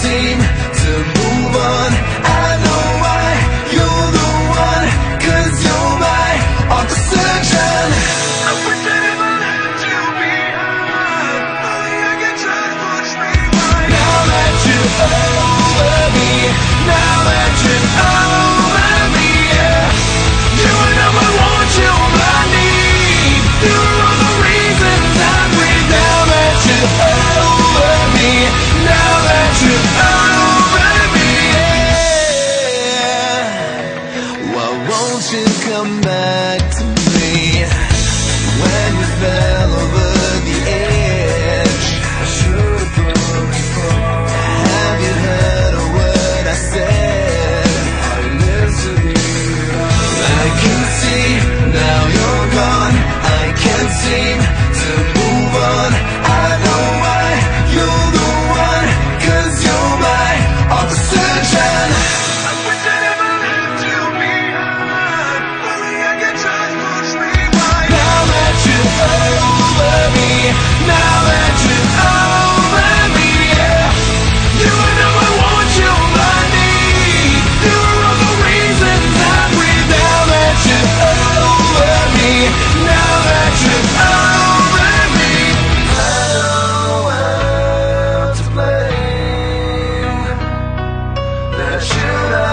seem come back? should